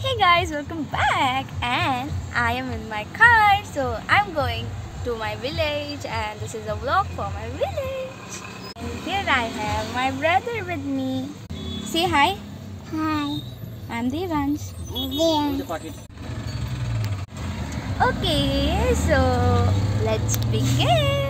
Hey guys, welcome back and I am in my car so I'm going to my village and this is a vlog for my village. And here I have my brother with me. Say hi. Hi. I'm Devansh. There. Okay, so let's begin.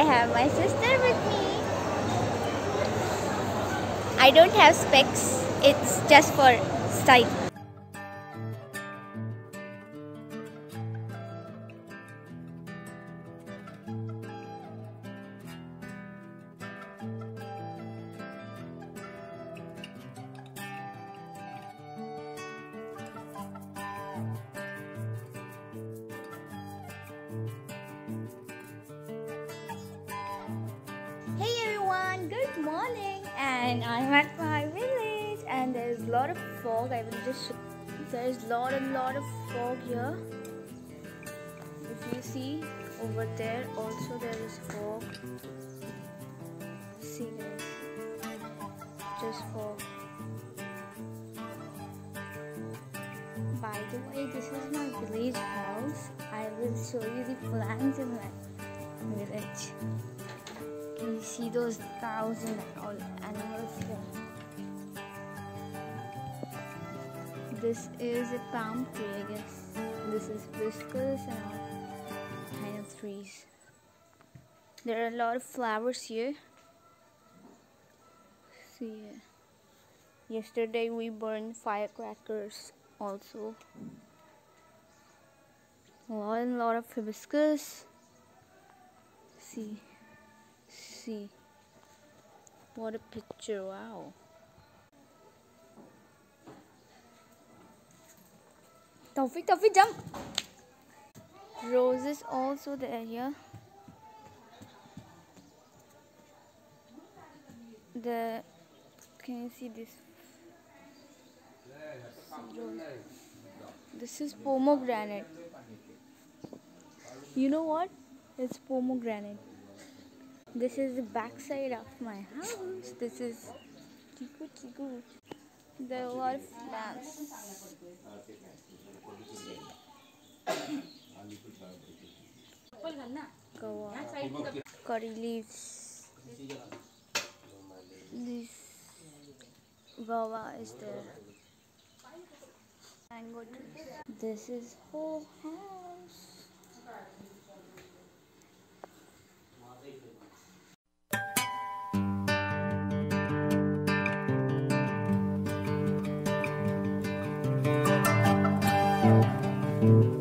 I have my sister with me. I don't have specs, it's just for sight. Good morning, and I'm at my village, and there's a lot of fog. I will just. There's lot and lot of fog here. If you see over there, also there is fog. See guys, just fog. By the way, this is my village house. I will show you the plants in my village. You see those cows and all animals here? This is a palm tree, I guess. This is hibiscus and all kind of trees. There are a lot of flowers here. See here. Yesterday we burned firecrackers also. A lot and lot of hibiscus. See see. What a picture, wow. Taufik, Taufik, jump! Roses also there here. The, can you see this? This is pomegranate. You know what? It's pomegranate. This is the backside of my house. This is Chiku Chiku. There are a lot of plants. Guava. Curry leaves. Leaf. Guava is there. Mango tree. This is whole house. Thank